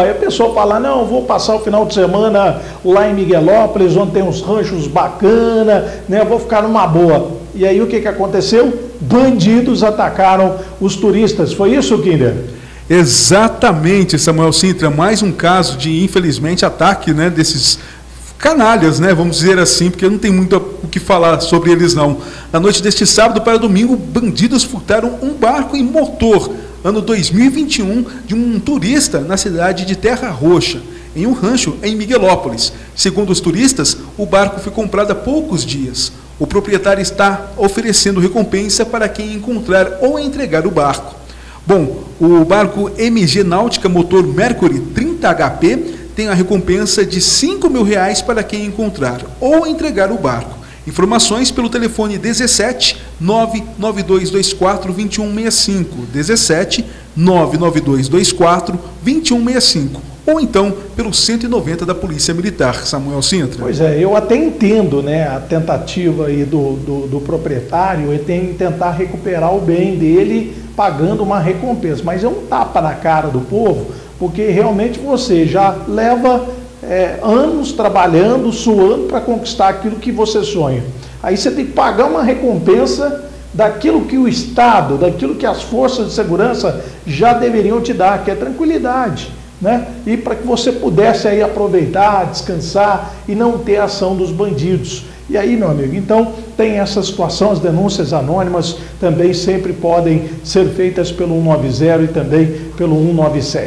Aí a pessoa fala, não, vou passar o final de semana lá em Miguelópolis, onde tem uns ranchos bacana, né? Vou ficar numa boa. E aí o que, que aconteceu? Bandidos atacaram os turistas. Foi isso, Kinder? Exatamente, Samuel Sintra. Mais um caso de, infelizmente, ataque né, desses canalhas, né? Vamos dizer assim, porque não tem muito o que falar sobre eles não. Na noite deste sábado para domingo, bandidos furtaram um barco em motor ano 2021, de um turista na cidade de Terra Roxa, em um rancho em Miguelópolis. Segundo os turistas, o barco foi comprado há poucos dias. O proprietário está oferecendo recompensa para quem encontrar ou entregar o barco. Bom, o barco MG Náutica motor Mercury 30 HP tem a recompensa de 5 mil reais para quem encontrar ou entregar o barco. Informações pelo telefone 17 99224 2165. 17 99224 2165. Ou então pelo 190 da Polícia Militar, Samuel Sintra. Pois é, eu até entendo né, a tentativa aí do, do, do proprietário em tentar recuperar o bem dele pagando uma recompensa, mas é um tapa na cara do povo, porque realmente você já leva é, anos trabalhando, suando para conquistar aquilo que você sonha. Aí você tem que pagar uma recompensa daquilo que o Estado, daquilo que as forças de segurança já deveriam te dar, que é tranquilidade. Né? E para que você pudesse aí aproveitar, descansar e não ter a ação dos bandidos. E aí, meu amigo, então tem essa situação, as denúncias anônimas também sempre podem ser feitas pelo 190 e também pelo 197.